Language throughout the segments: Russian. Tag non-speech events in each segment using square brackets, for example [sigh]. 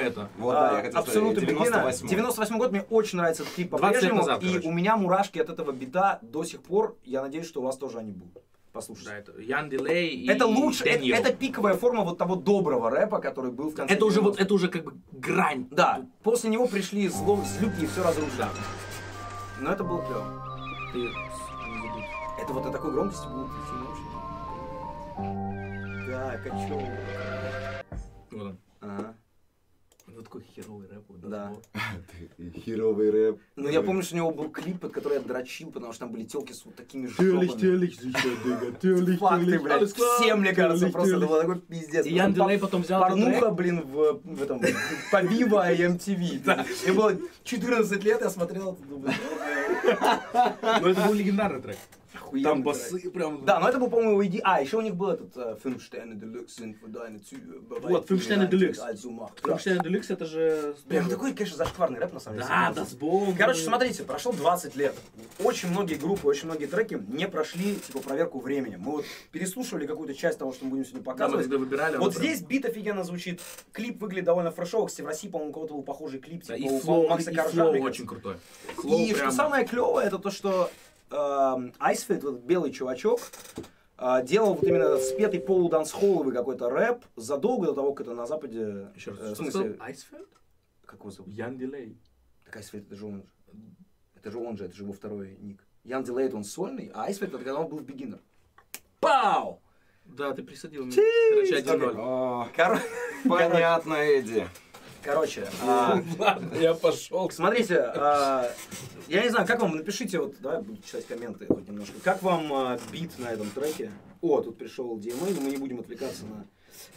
это. Вот, А, да, я хотел Абсолютно сказать, бегина. 98 98 год, мне очень нравится этот клип 20 лет по-прежнему. И короче. у меня мурашки от этого бита до сих пор. Я надеюсь, что у вас тоже они будут. Да, Послушайте. это Ян Дилей и Это лучше, это, это пиковая форма вот того доброго рэпа, который был в конце. Это уже вот, 90-х. это уже как бы грань. Да, после него пришли зло, злюки и все разрушили. Но это было клево. Ты. Это вот на такой громкости было очень. Да, качу. Вот он. Ага. Вот такой херовый рэп. вот, Да. [laughs] Херовый рэп. Ну, я помню, что у него был клип, под который я дрочил, потому что там были телки с вот такими жопами. Факты, блядь, все, мне кажется, просто это был такой пиздец. И Ян Дилей потом взял Порнуха, блин, в, этом, по Viva и MTV. Мне было 14 лет, я смотрел это, думаю, Ну это был легендарный трек. Охуенный Там басы прям... Да, но это был, по-моему, иди... А, еще у них был этот э, for deine Züge. Вот. Also macht. Франкштейн Делюкс это же... Прям такой, конечно, зашкварный рэп, на самом деле. Да, согласен. Дасбом. Короче, смотрите, прошло 20 лет. Очень многие группы, очень многие треки не прошли, типа, проверку временем. Мы вот переслушивали какую-то часть того, что мы будем сегодня Да, мы показывать. выбирали... Вот оно прям- здесь бит офигенно звучит, клип выглядит довольно фрешово. Кстати, в России, по-моему, у кого-то был похожий клип, Да, типа и у флоу, Макса и Коржа, флоу мне очень крутой. И Флоу что самое клевое, это то, что Айсфельд, вот белый чувачок, э, делал вот именно спетый полудансхолловый какой-то рэп задолго до того, как это на Западе... Еще раз, э, в смысле? Айсфельд? как его зовут? Ян Дилей. Так Айсфельд, это же он же. Это же он же, это же его второй ник. Ян Дилейт, он сольный, а Айсфельд, это когда он был в Beginner. Пау! Да, ты присадил меня. Короче, 1-0. О, Кор- Понятно, Эдди. Короче, а, [laughs] Ладно, я пошел. смотрите, а, я не знаю, как вам, напишите, вот, давай буду читать комменты хоть немножко. Как вам а, бит на этом треке? О, тут пришел DMA, но мы не будем отвлекаться на...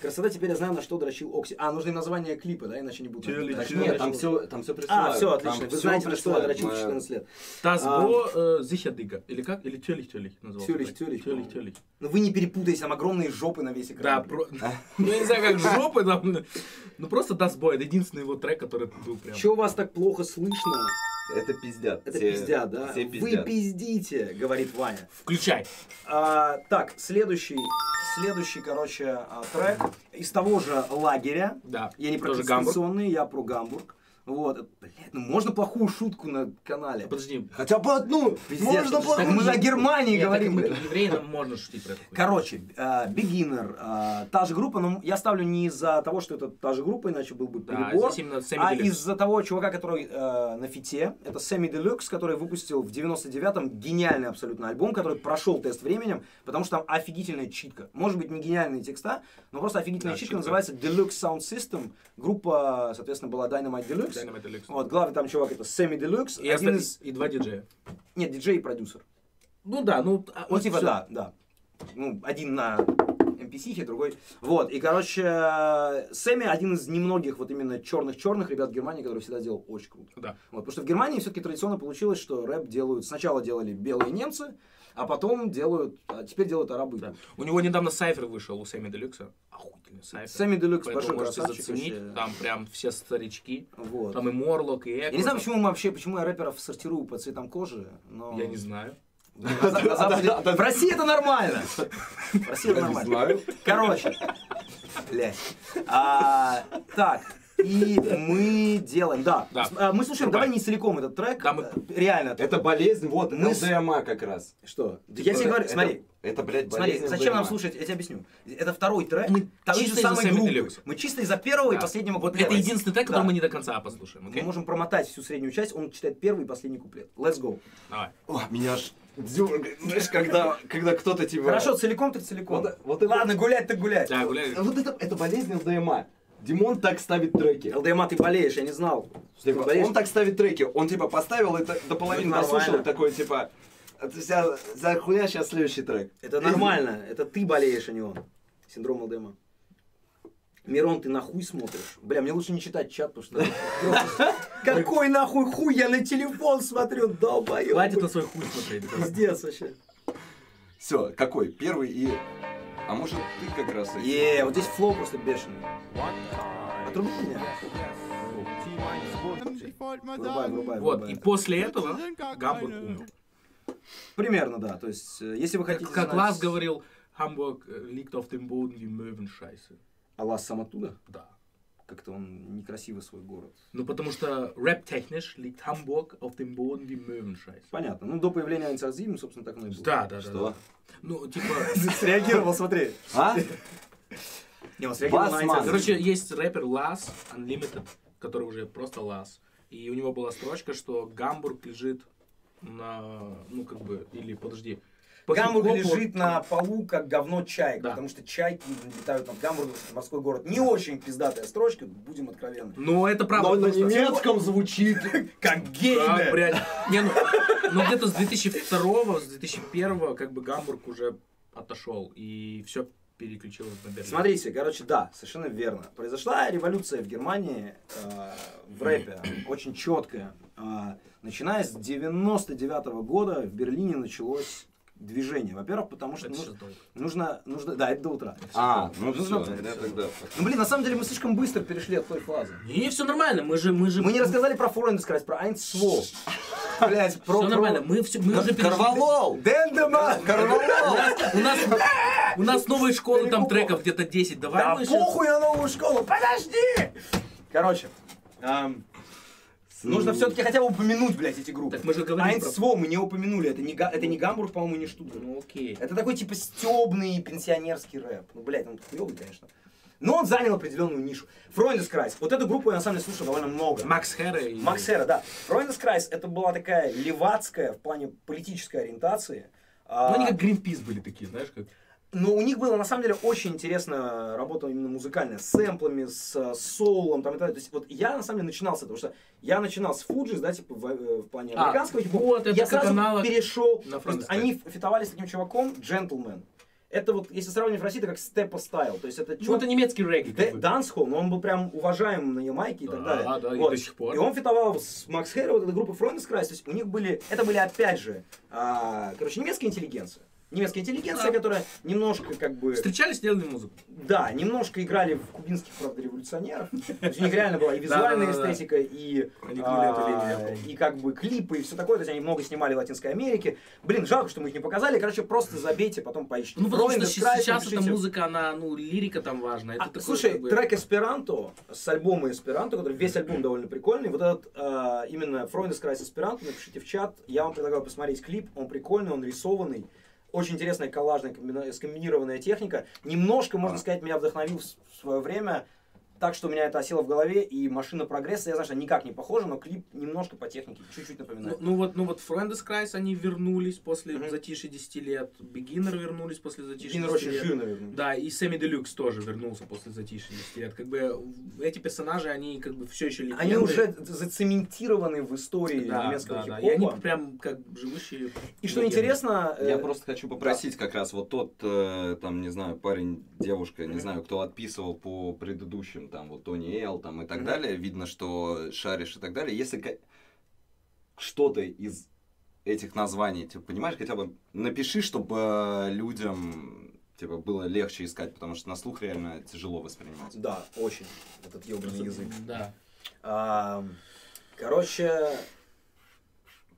Красота, теперь я знаю, на что дрочил Окси. А, нужно им название клипа, да, иначе не буду. Чили, Так, чили. нет, там все, там все присылают. А, все, Там отлично. Вы всё знаете, на что я дрочил в Мы- 14 лет. Тазбо э, Зихядыга. Или как? Или назывался. Тюлих, трек. тюлих, Челих по-моему. Челих. Ну вы не перепутайте, там огромные жопы на весь Да, экран. про... [laughs] ну я не знаю, как жопы там. Ну просто Дасбой, это единственный его трек, который был прям... Че у вас так плохо слышно? Это пиздят. Это Все- пиздят, да? Все Вы пиздят. пиздите, говорит Ваня. Включай. А, так, следующий, следующий, короче, а, трек из того же лагеря. Да. Я не про Тоже Гамбург. я про Гамбург. Вот, блядь, ну можно плохую шутку на канале? Подожди. Хотя бы одну. Пиздец, Можно так мы плохую. о Германии Нет, говорим. так мы евреи, нам можно шутить про это. Короче, э, Beginner, э, та же группа, но я ставлю не из-за того, что это та же группа, иначе был бы Да, перебор, Сэмми а из-за того чувака, который э, на фите, это Сэмми Делюкс, который выпустил в 99-м гениальный абсолютно альбом, который прошел тест временем, потому что там офигительная читка. Может быть, не гениальные текста, но просто офигительная Да, читка, читка. называется Deluxe Sound System. Группа, соответственно, была Dynamite Deluxe. Dynamite Deluxe. Вот, главный там чувак это Сэмми Делюкс, И, один из... и два диджея. Нет, диджей и продюсер. Ну да, ну... а, Ну, типа, всё. да, да. Ну, один на NPC, другой. Вот, и, короче, Сэмми один из немногих вот именно черных-черных ребят в Германии, который всегда делал очень круто. Да. Вот, потому что в Германии все-таки традиционно получилось, что рэп делают, сначала делали белые немцы, а потом делают, а теперь делают арабы. Да. У него недавно сайфер вышел у Сэмми Делюкса. Охуительный сайфер. Сэмми Делюкс, большой можете заценить. вообще. Там прям все старички. Вот. Там и Морлок, и Эко. Я не знаю, почему мы вообще, почему я рэперов сортирую по цветам кожи, но... Я не знаю. В России это нормально. В России это Я не нормально. знаю. Короче, блядь. А, так, и мы делаем, да. Да. А, Мы слушаем, давай не целиком этот трек. Да, мы- э, Реально. Это болезнь, вот, Мы ЛДМА как раз. Что? Я тебе Это- говорю, это- смотри. Это, блядь, Смотри, болезнь зачем нам слушать? Я тебе объясню. Это второй трек. Мы Той чисто же из-за группы. Мы чисто из-за первого и Да. последнего Вот это единственный трек, который мы не до конца послушаем. Мы можем промотать всю среднюю часть, он читает первый и последний куплет. Let's go. Давай. О, меня аж дёргает. Знаешь, когда, когда кто-то типа... Хорошо, целиком так целиком. Вот- вот это- Ладно, гулять так гулять. Да, гуляй. Вот это, это болезнь ЛДМА. Димон так ставит треки. ЛДМА, ты болеешь, я не знал. ты Типа, болеешь. он так ставит треки. Он типа поставил это до половины это послушал, такой типа... Это вся за хуйня сейчас следующий трек. Это нормально, это ты болеешь, а не он. Синдром ЛДМА. Мирон, ты нахуй смотришь? Бля, мне лучше не читать чат, потому что... [laughs] Какой нахуй хуй? Я на телефон смотрю, долбоёб. Хватит на свой хуй смотреть. Пиздец вообще. Все, какой? Первый и... А может ты как раз... и- Е, вот здесь флоу просто бешеный. Отруби меня. Врубай, врубай, Вот, врубай. и после этого Гамбург умер. Примерно, да. То есть, э, если вы хотите Как, Лас говорил, Hamburg liegt auf dem Boden wie Möwenscheiße. А Лас сам оттуда? Да. Как-то он некрасивый свой город. Ну, потому что рэп-техниш liegt Hamburg auf dem Boden wie Möwenscheiße. Понятно. Ну, до появления Айнцерзим, собственно, так оно и было. Да, да, да. Что? да. Ну, типа... [laughs] Среагировал, смотри. А? Не, он среагировал на. Короче, есть рэпер Лас Unlimited, который уже просто Лас. И у него была строчка, что Гамбург лежит на... Ну, как бы... Или, подожди. Гамбург лежит на полу, как говно чайка, Да. потому что чайки летают над Гамбургом, морской город. Не очень пиздатая строчка, будем откровенны. Ну, это правда. Но на немецком звучит. [laughs] Как геймер! Не, ну, ну где-то с 2002 с 2001 как бы Гамбург уже отошел, и все переключилось на Берлин. Смотрите, короче, да, совершенно верно. Произошла революция в Германии э, в рэпе, [clears throat] очень четкая. Э, начиная с 99 года в Берлине началось движение. Во-первых, потому что Это ну- долго. нужно, нужно, да, это до утра. А, ну Нужно- все, тогда тогда. Ну, блин, на самом деле мы слишком быстро перешли от той фазы. Не, все нормально, мы же, мы же... Мы не рассказали про Форендескрайс, про Айнц Сво. [laughs] Блять, про... Все нормально, мы, все, мы уже перешли- Карвалол! Дендема! Карвалол! У нас, у нас новые школы, там треков где-то 10. Давай Да похуй на новую школу, подожди! Короче, нужно все-таки хотя бы упомянуть, блядь, эти группы. Так мы же говорим про- Сво мы не упомянули, это не, это не Гамбург, по-моему, не Штутгарт. Ну окей. Это такой типа стебный пенсионерский рэп. Ну, блядь, он хуёвый, конечно. Но он занял определенную нишу. Фройндескрайс. Вот эту группу я на самом деле слушал довольно много. Макс Хэра и... Макс Хера, да. Фройндескрайс это была такая левацкая в плане политической ориентации. А, Ну они как Гринпис были такие, знаешь, как... но у них было на самом деле очень интересная работа именно музыкальная, с сэмплами, с э, соулом, там и так далее. То есть вот я на самом деле начинал с этого, что я начинал с Fugees, да, типа в, э, в плане А, американского вот, я как сразу аналог перешел. на то есть они фитовали с таким чуваком, Gentleman. Это вот, если сравнивать в России, это как Steppa Style. То есть это Ну чувак, это немецкий регги. как бы. Dancehall, но он был прям уважаем на Ямайке и так Да, далее. да, и Вот. до сих пор. И он фитовал с Max Herre, вот эта группа Freundeskreis. То есть у них были, это были опять же, а, короче, немецкая интеллигенция. Немецкая интеллигенция, Да. которая немножко как бы... Встречались, делали музыку. Да, немножко играли в кубинских, правда, революционеров. То есть у них реально была и визуальная эстетика, и, а, и как бы клипы, и все такое. То есть они много снимали в Латинской Америке. Блин, жалко, что мы их не показали. Короче, просто забейте, потом поищите. Ну потому что сейчас эта музыка, она, ну, лирика там важна. А, слушай, трек Эсперанто с альбома Эсперанто, который весь альбом довольно прикольный. Вот этот а, именно Kreis Esperanto, напишите в чат. Я вам предлагаю посмотреть клип. Он прикольный, он рисованный. Очень интересная коллажная скомбинированная техника. Немножко, можно сказать, меня вдохновил в свое время. Так что у меня это осело в голове, и машина прогресса, я знаю, что никак не похожа, но клип немножко по технике чуть-чуть Ну, напоминает. ну вот, ну вот Freundeskreis, они вернулись после Мгм. затишья 10 лет. Beginner вернулись после затишья Beginner 10 очень лет. жирно вернулся. Да, и Samy Deluxe тоже вернулся после затишья 10 лет. Как бы эти персонажи, они как бы все еще легенды. Они уже зацементированы в истории да, немецкого да, да. И хип-хопа. они прям как живущие И что легенды. интересно... э, Я просто хочу попросить как раз вот тот, э, там, не знаю, парень, девушка, не знаю, кто отписывал по предыдущим, там, вот Тони Эл, там, и так Мгм. далее, видно, что шаришь и так далее. Если что-то из этих названий, типа, понимаешь, хотя бы напиши, чтобы э, людям, типа, было легче искать, потому что на слух реально тяжело воспринимать. Да, очень. Этот ебаный язык. Да. А, Короче,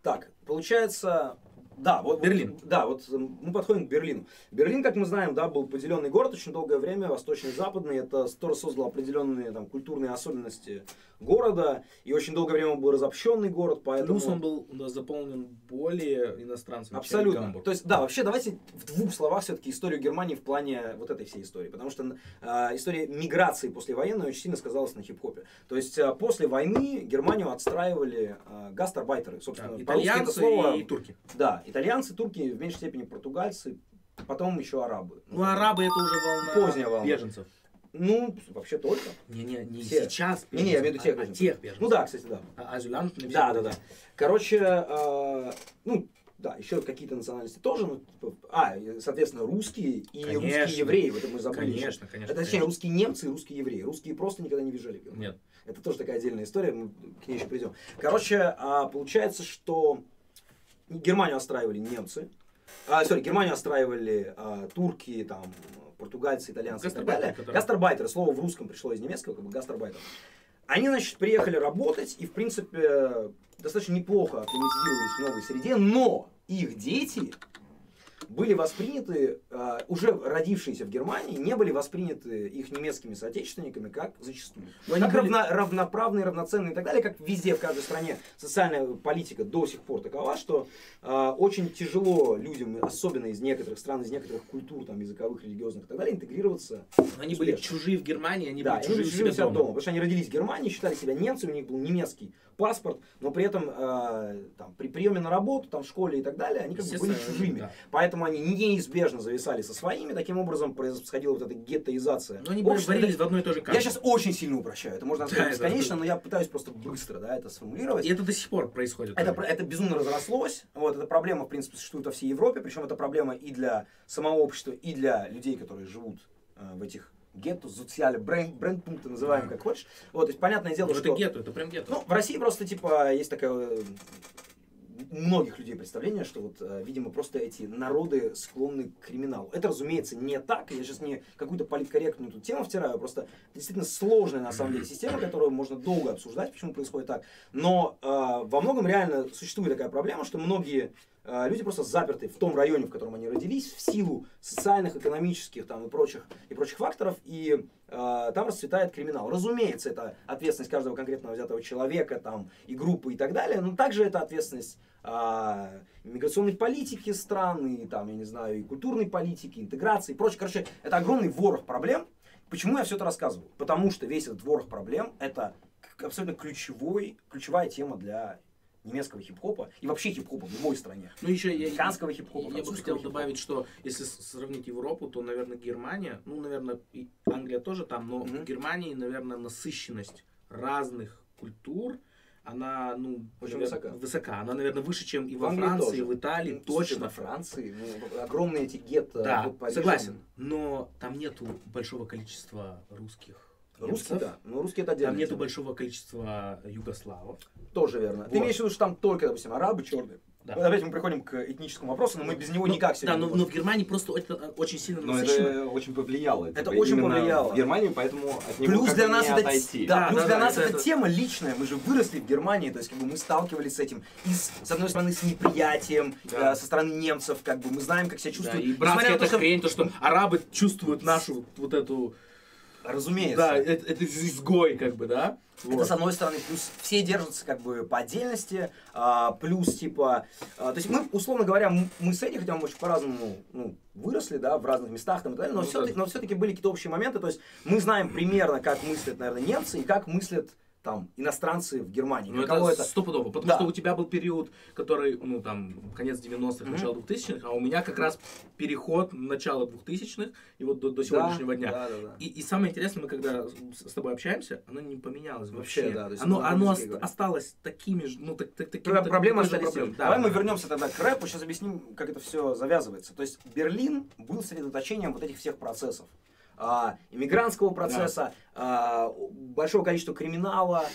так, получается, да, вот Берлин. да, вот м, мы подходим к Берлину. Берлин, как мы знаем, да, был поделенный город очень долгое время, восточный и западный. Это тоже создало определенные там культурные особенности города, и очень долгое время он был разобщенный город, поэтому... Плюс он был да, заполнен более иностранцами, чем Абсолютно. Гамбург. То есть, да, вообще давайте в двух словах все-таки историю Германии в плане вот этой всей истории. Потому что э, история миграции послевоенной очень сильно сказалась на хип-хопе. То есть э, после войны Германию отстраивали э, гастарбайтеры. Собственно, Да, итальянцы слово- и турки. Да, итальянцы, турки, в меньшей степени португальцы, потом еще арабы. Ну, арабы это уже волна Поздняя волна. беженцев. Ну, вообще только. Не-не, не Все. сейчас Не-не, я имею в виду тех а, а тех беженцев. Ну да, кстати, да. А азюлянт не Да, да, да. Короче, э, ну, Да, еще какие-то национальности тоже, ну, типа, а, соответственно, русские и Конечно. русские евреи, вот это мы забыли. Конечно, конечно. Это, точнее, конечно. русские немцы и русские евреи. Русские просто никогда не Германию. Нет. Это тоже такая отдельная история, мы к ней еще придем. Короче, а, получается, что Германию остраивали немцы, а, сори, Германию остраивали а, турки, там, португальцы, итальянцы и так далее. которые- Гастарбайтеры, слово в русском пришло из немецкого, как бы гастарбайтер. Они, значит, приехали работать и, в принципе, достаточно неплохо акклиматизировались в новой среде, но их дети были восприняты, э, уже родившиеся в Германии, не были восприняты их немецкими соотечественниками как зачастую. Но они как были- равно- равноправные, равноценные и так далее, как везде, в каждой стране социальная политика до сих пор такова, что э, очень тяжело людям, особенно из некоторых стран, из некоторых культур, там, языковых, религиозных и так далее, интегрироваться они были чужие в Германии, они да, были чужие у себя дома. дома. Потому что они родились в Германии, считали себя немцами, у них был немецкий паспорт, но при этом э, там, при приеме на работу, там, в школе и так далее, они как бы были чужими. да. Поэтому они неизбежно зависали со своими, таким образом происходила вот эта геттоизация. Но они общества. в одной и той же каше. Я сейчас очень сильно упрощаю, это можно Да, сказать это- бесконечно, но я пытаюсь просто быстро да, это сформулировать. И это до сих пор происходит. Это, это безумно разрослось. Вот, эта проблема, в принципе, существует во всей Европе. Причем это проблема и для самого общества, и для людей, которые живут э, в этих гетто, социале, бренд, брендпункты, называем как хочешь. Вот, то есть, понятное дело, Ну, что... это гетто, это прям гетто. Ну, в России просто, типа, есть такое э, у многих людей представление, что вот, э, видимо, просто эти народы склонны к криминалу. Это, разумеется, не так. Я сейчас не какую-то политкорректную тут тему втираю, просто это действительно сложная, на самом деле, система, которую можно долго обсуждать, почему происходит так. Но э, во многом реально существует такая проблема, что многие люди просто заперты в том районе, в котором они родились, в силу социальных, экономических там, и, прочих, и прочих факторов, и э, там расцветает криминал. Разумеется, это ответственность каждого конкретного взятого человека, там, и группы и так далее, но также это ответственность а, миграционной политики стран, и там, я не знаю, и культурной политики, интеграции и прочее. Короче, это огромный ворох проблем. Почему я все это рассказываю? Потому что весь этот ворох проблем это абсолютно ключевой, ключевая тема для немецкого хип-хопа и вообще хип-хопа в любой стране. Ну, еще я, Американского хип-хопа, я бы хотел добавить, что если сравнить Европу, то, наверное, Германия, ну, наверное, и Англия тоже там, но Мгм. в Германии, наверное, насыщенность разных культур, она, ну, Очень наверное, высока. высока. Она, наверное, выше, чем и В во Англии Франции, тоже. и в Италии, Ну, точно. Во Франции, ну, огромные эти гетто. Да, под Парижем. согласен. Но там нету большого количества русских. Русские, да. Ну, русские это отдельно. Там нету большого количества югославов. Тоже верно. Ты Вот. имеешь в виду, что там только, допустим, арабы черные? Да. Опять мы приходим к этническому вопросу, но мы без него Ну, никак Да, сегодня но, не но можем. в Германии просто очень, очень сильно Но насыщенно. это очень повлияло. Это типа, очень повлияло. В Германии, поэтому от него Плюс для нас не это, отойти. да, Да, плюс да, для да, нас это- это, это- тема личная. Мы же выросли в Германии, то есть как бы мы сталкивались с этим и с, с одной стороны с неприятием Да. э, со стороны немцев, как бы мы знаем, как себя Да, чувствуют. и Несмотря братская эта хрень, то, что арабы чувствуют нашу вот эту... разумеется. Да, это, это изгой, как бы, да? Это Вот. с одной стороны, плюс все держатся как бы по отдельности, а, плюс типа, а, то есть мы, условно говоря, мы с этим, хотя мы очень по-разному ну, выросли, да, в разных местах там и так далее, но Ну, все-таки, но все-таки были какие-то общие моменты, то есть мы знаем примерно, как мыслят, наверное, немцы и как мыслят там иностранцы в Германии. Ну, Каково это стопудово, потому Да. что у тебя был период, который, ну, там, конец 90-х, Мгм. начало 2000-х, а у меня как раз переход начала 2000-х и вот до, до Да, сегодняшнего дня. Да, да, да. И, и самое интересное, мы когда с, с тобой общаемся, оно не поменялось Вообще, вообще. да, то есть оно оно ост- осталось такими же, ну, так, так, такими- Про- так- Проблемы остались проблемой. Да, Давай мы да. вернемся тогда к рэпу, сейчас объясним, как это все завязывается. То есть Берлин был сосредоточением вот этих всех процессов. А, иммигрантского процесса, а, большого количества криминала,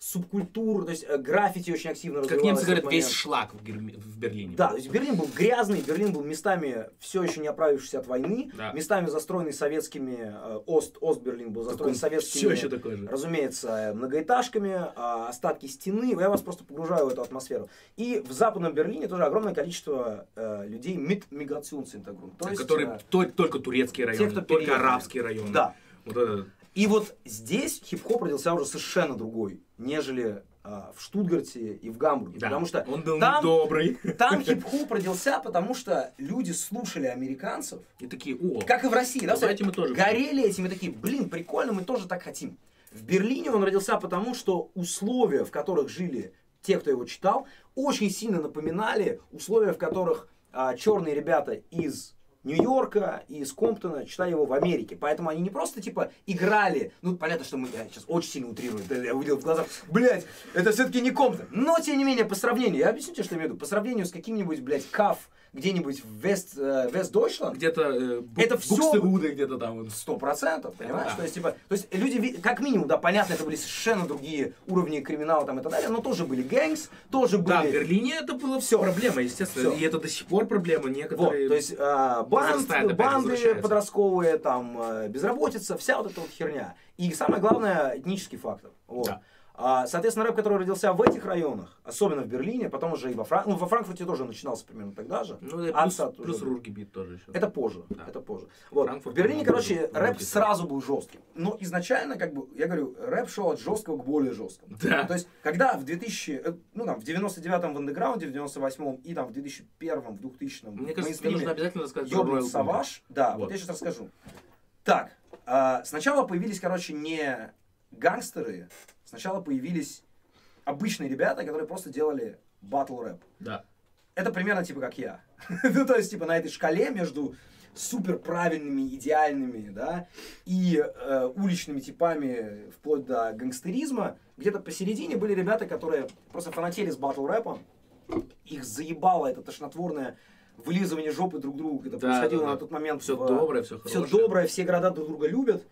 субкультур, то есть э, граффити очень активно Как развивалось немцы в говорят, этот весь момент. шлак в, Герми- в Берлине. Да, то есть Берлин был грязный, Берлин был местами все еще не оправившийся от войны, Да. местами застроенный советскими, э, Ост, Ост-Берлин был застроен советскими, Все еще такой же. разумеется, многоэтажками, а, остатки стены. Я вас просто погружаю в эту атмосферу. И в Западном Берлине тоже огромное количество э, людей mit Migrationshintergrund. То есть, э, то- только турецкие районы, кто только переехали. арабские районы. да. Вот это. И вот здесь хип-хоп родился уже совершенно другой, нежели а, в Штутгарте и в Гамбурге. Да. Потому что он был там- добрый. там [laughs] хип-хоп родился, потому что люди слушали американцев, И такие, о, как и в России. Да, давайте мы тоже. горели этим и такие, блин, прикольно, мы тоже так хотим. В Берлине он родился потому, что условия, в которых жили те, кто его читал, очень сильно напоминали условия, в которых а, черные ребята из Нью-Йорка и из Комптона, читали его в Америке. Поэтому они не просто, типа, играли, ну, понятно, что мы, я сейчас очень сильно утрирую, я увидел в глазах, блядь, это все-таки не Комптон. Но, тем не менее, по сравнению, я объясню тебе, что я имею в виду, по сравнению с каким-нибудь, блядь, Каф, где-нибудь в Вест, э, Вест Дойчланд, Где-то э, Бу- Это Букстевуде где-то там. вот. Сто процентов, понимаешь? Да. То есть, типа, то есть люди, как минимум, да, понятно, это были совершенно другие уровни криминала там и так далее, но тоже были гэнгс, тоже были... Да, в Берлине это было все проблема, естественно. Всё. И это до сих пор проблема. Вот, Некоторые... то есть а, банд- банды подростковые, там, э, безработица, вся вот эта вот херня. И самое главное, этнический фактор. Вот. Да. А, соответственно, рэп, который родился в этих районах, особенно в Берлине, потом уже и во Франкфурте, ну, во Франкфурте тоже начинался примерно тогда же. Ну, и плюс, Ансат плюс уже. Рурги бит тоже еще. Это позже, Да. это позже. Вот. Франкфурт, в Берлине, короче, рэп русский сразу был жестким. Но изначально, как бы, я говорю, рэп шел от жесткого к более жесткому. Да. То есть, когда в 2000, э, ну там, в 99-м в андеграунде, в 98-м и там в 2001-м, в 2000-м Мне кажется, тебе нужно обязательно рассказать про. Саваш. Да, вот. Вот. я сейчас расскажу. Так, а, сначала появились, короче, не гангстеры, сначала появились обычные ребята, которые просто делали батл рэп. Да. Это примерно типа как я. [laughs] ну, то есть, типа, на этой шкале между супер правильными, идеальными, да, и э, уличными типами вплоть до гангстеризма, где-то посередине были ребята, которые просто фанатели с батл рэпом, их заебало это тошнотворное вылизывание жопы друг другу, это Да, происходило да, да. на тот момент. Все в- доброе, все все хорошее. доброе, все города друг друга любят.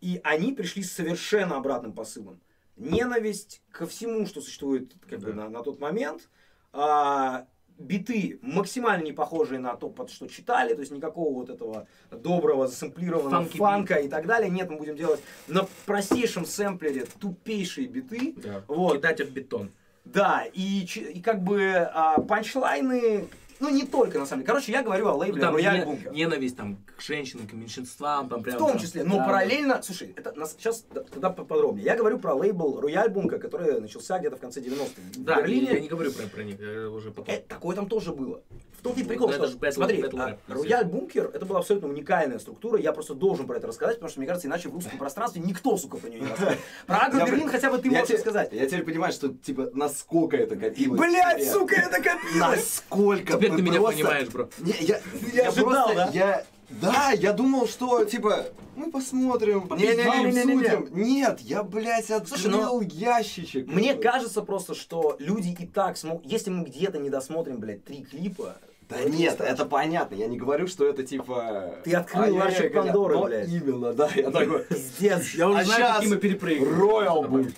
И они пришли с совершенно обратным посылом. Ненависть ко всему, что существует как бы, Да. на, на тот момент. А, биты максимально не похожие на то, под что читали, то есть никакого вот этого доброго, засэмплированного Funky фанка и так далее. Нет, мы будем делать на простейшем сэмплере тупейшие биты. Да. Вот. Кидать об бетон. Да, и, и как бы а, панчлайны, ну не только на самом деле. Короче, я говорю о Ну, лейбле там Royal не- Bunker. ненависть там к женщинам, к меньшинствам, там прям. В том там. числе, но Да, параллельно, слушай, это сейчас тогда поподробнее. Я говорю про лейбл Royal Bunker, который начался где-то в конце 90-х в Да, Берлине. я не говорю про, про них, я уже потом. Э, такое там тоже было. В том-то и Ну, прикол, что, battle- смотри, battle а, Рояль Бункер, это была абсолютно уникальная структура, я просто должен про это рассказать, потому что, мне кажется, иначе в русском пространстве никто, сука, про нее не расскажет. Про Агро Берлин хотя бы ты можешь рассказать. Я теперь понимаю, что, типа, насколько это копилось. Блять, сука, это копилось! Насколько Теперь ты меня понимаешь, бро. Я, ожидал, да? я, да, я думал, что, типа, мы посмотрим, Не-не-не-не-не-не. обсудим. Нет, я, блядь, открыл Слушай, ну, ящичек. Мне кажется просто, что люди и так смогут, если мы где-то не досмотрим, блядь, три клипа, Да то нет, страшно. это понятно. Я не говорю, что это типа. Ты открыл ящик. Пандоры, Но блядь. Именно, да. Я такой. Пиздец. Я уже А знаю, какие мы перепрыгиваем. Роял будет.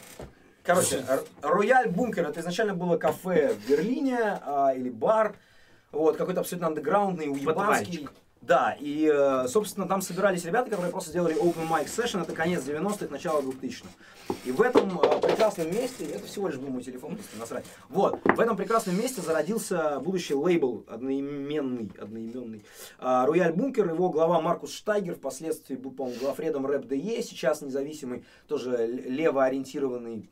Короче, Рояль Бункер, это изначально было кафе в Берлине а, или бар, вот, какой-то абсолютно андеграундный, уебанский. Подвальчик. Да, и, э, собственно, там собирались ребята, которые просто сделали open mic session, это конец 90-х, начало 2000-х. И в этом э, прекрасном месте, это всего лишь был мой телефон, просто насрать. Вот, в этом прекрасном месте зародился будущий лейбл одноименный, одноименный. Рояль Бункер, его глава Маркус Штайгер, впоследствии был, по-моему, главредом рэп ДЕ, сейчас независимый, тоже левоориентированный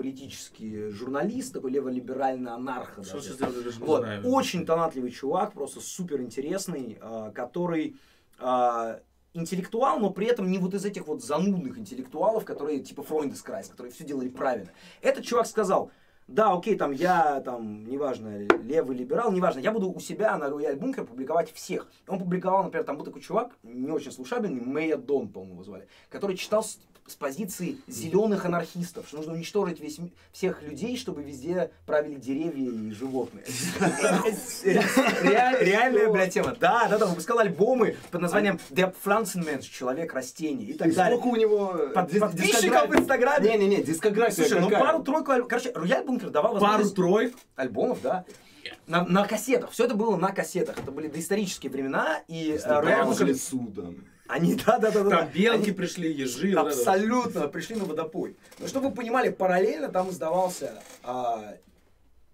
политический журналист, такой леволиберальный анарх. Что даже. Вот, очень талантливый чувак, просто супер интересный, который а, интеллектуал, но при этом не вот из этих вот занудных интеллектуалов, которые типа Freundeskreis, которые все делали правильно. Этот чувак сказал, да, окей, там я, там, неважно, левый либерал, неважно, я буду у себя на Royal Bunker публиковать всех. Он публиковал, например, там был такой чувак, не очень слушабельный, Мэя Дон, по-моему, его звали, который читал с, позиции зеленых анархистов, что нужно уничтожить весь, всех людей, чтобы везде правили деревья и животные. Реаль- Реальная, блядь, тема. Да, да, да, выпускал альбомы под названием Der Pflanzenmensch, человек растений и так далее. сколько у него подписчиков в Инстаграме? Не-не-не, дискография Слушай, ну пару-тройку. Короче, Рояль Бункер давал Пару-тройку. альбомов, да. На, на кассетах. Все это было на кассетах. Это были доисторические времена. И э, Рояль Бункер... Они, да, да, да, да. Там белки Они пришли, ежи. вот это вот. Абсолютно пришли на водопой. Но чтобы вы понимали, параллельно там издавался, а,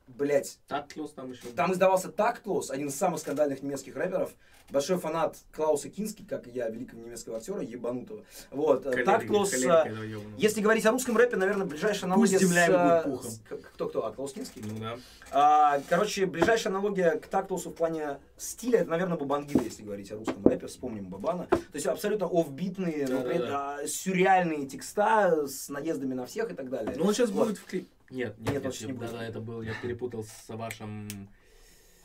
блять, Так класс там еще. там издавался Тактлос, один из самых скандальных немецких рэперов. Большой фанат Клауса Кински, как и я, великого немецкого актера, ебанутого. Вот, э, Коллега, Тактлос, коллега э, этого ёбаного. если говорить о русском рэпе, наверное, ближайшая аналогия земля с... будет э, пухом. Кто-кто? А, Клаус Кински? Ну да. А, короче, ближайшая аналогия к Тактлосу в плане стиля, это, наверное, Бабангида, если говорить о русском рэпе, вспомним Бабана. То есть абсолютно офбитные, но при этом, а, сюрреальные текста с наездами на всех и так далее. Ну он сейчас Вот. будет в клип. Нет, Нет, нет, он сейчас не нет, будет. да, да, это был, я перепутал с вашим...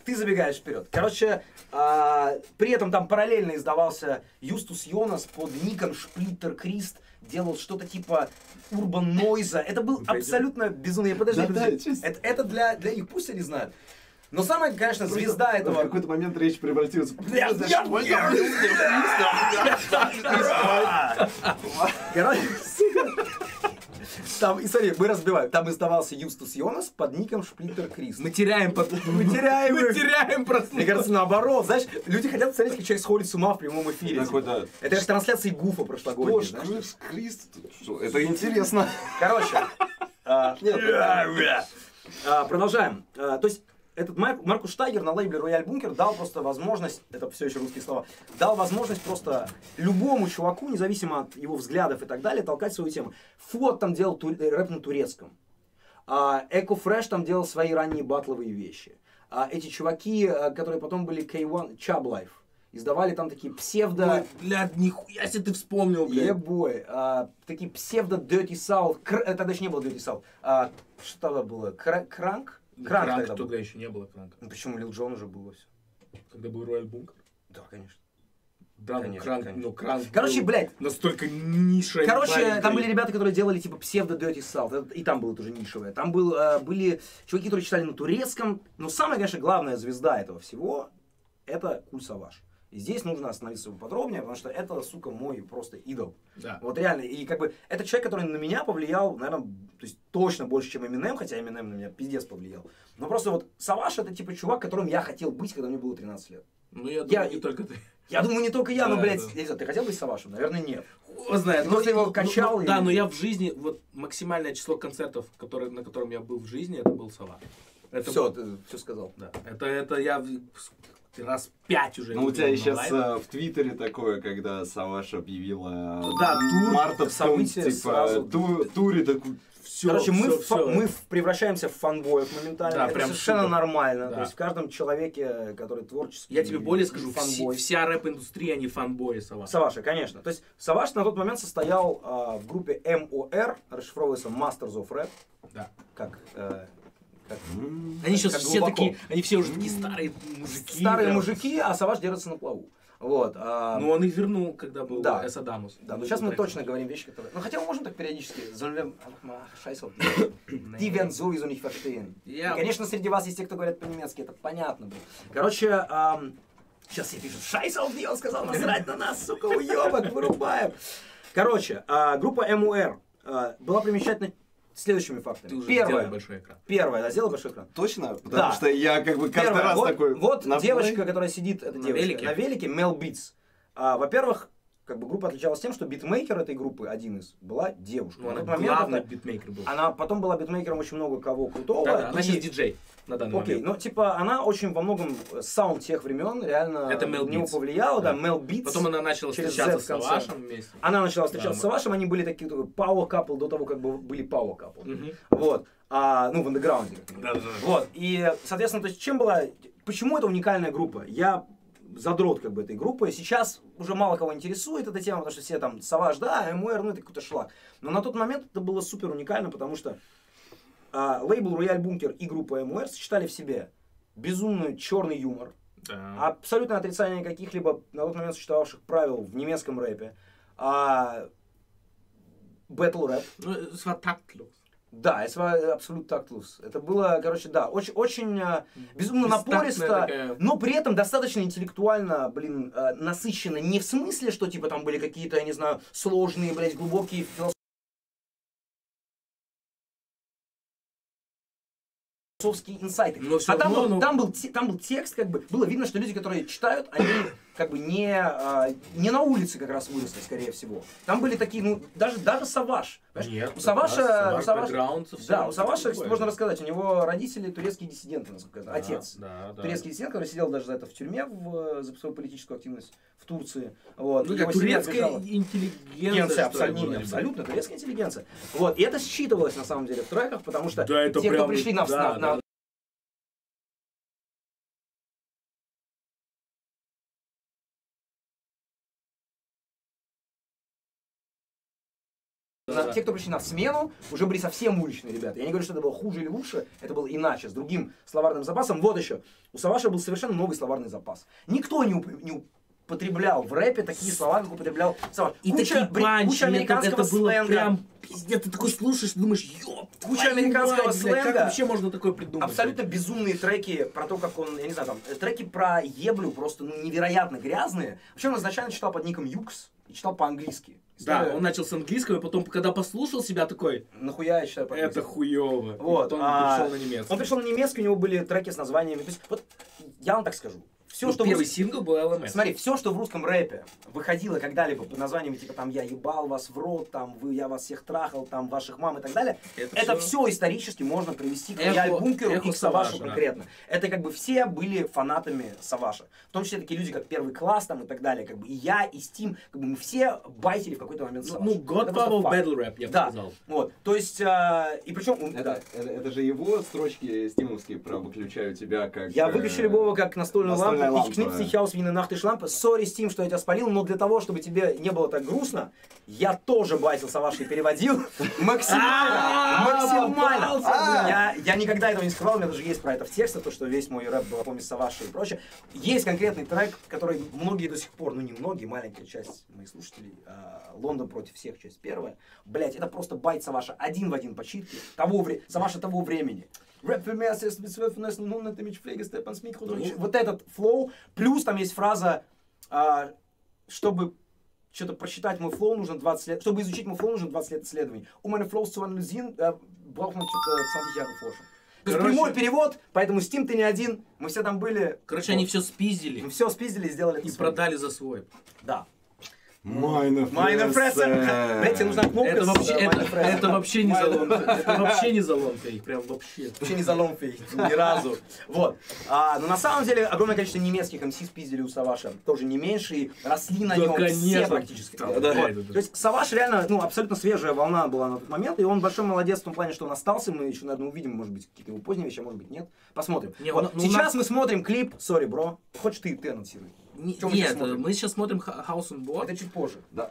Ты забегаешь вперед. Короче, а, при этом там параллельно издавался Юстус Йонас под ником Шплиттер Крист. Делал что-то типа Урбан Нойза. Это был Пойдем. абсолютно безумный. Подожди, подожди. честно. Это, это для, для них, пусть они знают. Но самая, конечно, звезда В этого... какой-то момент речь превратилась в... Короче, там, и смотри, мы разбиваем. Там издавался Юстус Йонас под ником Шплиттер Крист. Мы теряем под... Мы теряем Мы теряем просто. Мне кажется, наоборот. Знаешь, люди хотят посмотреть, как человек сходит с ума в прямом эфире. Какой-то... Это как трансляции Гуфа прошлогодней, Боже, знаешь? Крис, Крист, что? Это интересно. [laughs] Короче, а, [laughs] а, продолжаем. А, То есть, этот Марк- Маркус Штайгер на лейбле Рояль Бункер дал просто возможность, это все еще русские слова, дал возможность просто любому чуваку, независимо от его взглядов и так далее, толкать свою тему. Флот там делал ту- э, рэп на турецком. А Эко Фрэш там делал свои ранние батловые вещи. А эти чуваки, э, которые потом были K1, Chub Life, издавали там такие псевдо... Ой, Блядь, нихуя себе ты вспомнил, блядь. Ебой, а, такие псевдо Dirty South, кр- э, тогда еще не было Dirty South, а, что тогда было, Кра- Кранк? Кранк, Кранк тогда тогда еще не было кранка. Ну, почему Лил Джон уже был все? Когда был Рояль Бункер. Да, конечно. Да, ну Конечно, кранк, конечно. ну кранк. Короче, был блядь. Настолько нишевый. Короче, маленький. там были ребята, которые делали типа псевдо Dirty это- и там было тоже нишевое. Там был, э, были чуваки, которые читали на турецком, но самая, конечно, главная звезда этого всего, это Куль Саваш. И здесь нужно остановиться поподробнее, потому что это, сука, мой просто идол. Да. Вот реально, и как бы это человек, который на меня повлиял, наверное, то есть точно больше, чем Eminem, хотя Eminem на меня пиздец повлиял. Но просто вот Саваш это типа чувак, которым я хотел быть, когда мне было 13 лет. Ну, я Я- думаю, не только ты. Я думаю, не только я, но, Да, блядь, да. я не знаю, ты хотел быть Савашем? Наверное, нет. Хуй знает. Ну, ты его качал ну, Да, или- но я в жизни, вот максимальное число концертов, которые, на котором я был в жизни, это был Сова. Это Все, ты все сказал. Да. Это, это я в- раз пять уже. Ну, у тебя сейчас э, в Твиттере такое, когда Саваш объявила Да, тур, мартовском, событие типа, сразу. ту- туре такой... Всё, Короче, мы, всё, в фа- мы превращаемся в фанбоев моментально. Да, это прям совершенно супер. нормально. Да. То есть в каждом человеке, который творческий. Я тебе более скажу, все- фанбой. вся рэп-индустрия, они фанбои Сова. Саваша, конечно. То есть Саваш на тот момент состоял а, в группе MOR, расшифровывается Masters of Rap, Да. как, э, как Они сейчас Как все глубоко. такие, они все уже такие старые мужики. старые прям. мужики, а Саваш держится на плаву. Вот. а, Ну, он их вернул, когда был Да. Эс Адамус. да, но сейчас мы точно говорим вещи, которые... Ну, хотя мы можем так периодически... Die werden sowieso nicht verstehen. Я- И, конечно, среди вас есть те, кто говорят по-немецки, это понятно. блин. Короче, сейчас Scheiß auf dich, он сказал, насрать на нас, сука, уебок, вырубаем. Короче, а, группа MOR а, была примечательна следующими Ты фактами. уже Первое. большой экран. Первое, да, сделай большой экран. Точно? Потому Да. что я как бы каждый Первое, раз вот, такой... вот на девочка, play. которая сидит, это На девочка, велике. на велике, Melbeatz. А, во-первых, как бы группа отличалась тем, что битмейкер этой группы, один из, была девушка. Ну, На она тот момент главный это- битмейкер был. она потом была битмейкером очень много кого крутого. Да, да, она и- сейчас диджей на данный Окей, момент. ну типа она очень во многом саунд тех времен реально Это Mel него Beats. повлияла, да, Да. Битс. Потом она начала через встречаться Z с. Савашем вместе. Она начала встречаться Да, с Савашем, они были такие power couple до того, как бы были power couple. Мгм. Вот. А, ну, в андеграунде. Да, да, да. Вот. И, соответственно, то есть чем была... Почему это уникальная группа? Я задрот как бы этой группы. Сейчас уже мало кого интересует эта тема, потому что все там Саваж, да, MOR, ну это какой-то шлак. Но на тот момент это было супер уникально, потому что а, лейбл Рояль Бункер и группа МУР сочетали в себе безумный черный юмор, Да. абсолютное отрицание каких-либо на тот момент существовавших правил в немецком рэпе, а, бэтл рэп, Ну, es war taktlos. да, это war абсолютно тактус. Это было, короче, да, очень, очень а, безумно напористо, такая- но при этом достаточно интеллектуально, блин, а, насыщенно. Не в смысле, что типа там были какие-то, я не знаю, сложные, блядь, глубокие философские инсайты. Но всё а там, равно, был, ну- там, был, там был текст, как бы, было видно, что люди, которые читают, они как бы не, а, не на улице как раз выросли, скорее всего. Там были такие, ну, даже, даже Саваш. Нет, у Саваша, Саваш у Саваша- да, у Саваша, другой. можно рассказать, у него родители турецкие диссиденты, насколько я знаю, Да, отец. Да, да. Турецкий диссидент, который сидел даже за это в тюрьме в, э, за свою политическую активность в Турции. Вот. Ну, как турецкая интеллигенция, абсолютно, абсолютно, турецкая интеллигенция. Вот, и это считывалось на самом деле в треках, потому что Да, те, кто прям, пришли на, да, на- да. На- Да. те, кто пришли на смену, уже были совсем уличные ребята. Я не говорю, что это было хуже или лучше, это было иначе, с другим словарным запасом. Вот еще. У Саваша был совершенно новый словарный запас. Никто не, уп- не употреблял в рэпе такие слова, как употреблял Саваш. И куча, такие бри- панчи, куча это, американского это было сленга. прям пиздец, ты такой слушаешь, думаешь, ёп, Куча американского мать, сленга. Как вообще можно такое придумать? Абсолютно блядь? безумные треки про то, как он, я не знаю, там, треки про еблю просто ну, невероятно грязные. Вообще он изначально читал под ником Юкс и читал по-английски. Да, История- он начал с английского, и потом, когда послушал себя, такой, Нахуя я читаю по-английски? это хуёво. Вот, И потом а, перешел на немецкий. Он пришел на немецкий, у него были треки с названиями. То есть, вот я вам так скажу. Все, Ну, что первый рус- сингл был LMS. Смотри, все, что в русском рэпе выходило когда-либо под названиями типа там я ебал вас в рот, там вы, я вас всех трахал, там ваших мам и так далее, Это это, всё- все исторически можно привести к рояль бункеру эхо и к Савашу Саваша, да. конкретно. Это как бы все были фанатами Саваша. В том числе такие люди, как Первый класс там и так далее. Как бы и я, и Steam, как бы мы все байтили в какой-то момент Ну, Саваша. ну, просто Godfather. Battle Rap, я бы Да, сказал. вот, то есть, а, и причем, Это, да. это, это же его строчки стимовские про выключаю тебя как... Я э, выключу любого как настольную настольная лампу. Ich лампа. knipse dich aus wie eine Nachttischlampe. Сори, Steam, что я тебя спалил, но для того, чтобы тебе не было так грустно, я тоже байтил Саваши и переводил [laughs] максимально. Максимально. попался, Я, никогда этого не скрывал, у меня даже есть про это в текстах, то, что весь мой рэп был о помесь Саваши и прочее. Есть конкретный трек, который многие до сих пор, ну не многие, маленькая часть моих слушателей, а, Лондон против всех, часть первая. Блять, это просто байт Саваша один в один по читке того Саваша того времени. Рэп mehr als bezwölfnis hunderte mit Pflegestep ans Mikro. Ну. Вот этот флоу, плюс там есть фраза, а, чтобы что-то просчитать мой флоу нужно 20 лет, чтобы изучить мой флоу нужно 20 лет исследований. Meine Flows zu analysieren, äh, braucht man что-то 20 Jahre Forschung. То есть прямой перевод, поэтому Steam ты не один, мы все там были. Короче, они все спиздили Мы все спиздили и сделали и продали за свой. Да. Майна Майнер Фрессен. Блять, тебе нужна кнопка Это вообще, это, это вообще не заломка. Это вообще не заломка их, прям вообще. Вообще не заломфей, ни разу. Вот. А, но на самом деле огромное количество немецких МС спиздили у Саваша. Тоже не меньше, и росли на Да, нем все конечно. практически. Да, Вот. да, да, да. То есть Саваш реально, ну, абсолютно свежая волна была на тот момент, и он большой молодец в том плане, что он остался. Мы еще, наверное, увидим, может быть, какие-то его поздние вещи, а может быть, нет. Посмотрим. Не, Вот. ну, ну, Сейчас у нас- мы смотрим клип, сори, бро. Хочешь ты, ты анонсируй. Не- мы сейчас Нет, смотрим? мы сейчас смотрим House and Board. Это чуть позже. Да.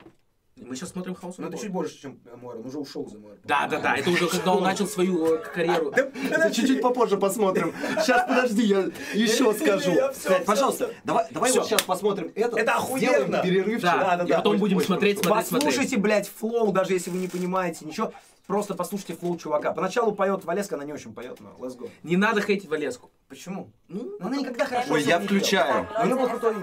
Мы сейчас смотрим House Но and это Board. чуть больше, чем э, Мойер. Он уже ушел за Мойер. Да, да, да, это уже когда он начал свою э, карьеру. Это чуть-чуть попозже посмотрим. Сейчас, подожди, я еще скажу. пожалуйста, давай, вот сейчас посмотрим этот. Это сделаем охуенно. перерывчик. Да, да, и да, потом будем смотреть, смотреть, смотреть. Послушайте, блядь, флоу, даже если вы не понимаете ничего. Просто послушайте флоу чувака. Поначалу поет Валеска, она не очень поет, но let's go. Не надо хейтить Валеску. Почему? Ну, Ну, она никогда хорошо Ой, я включаю. У нее было крутое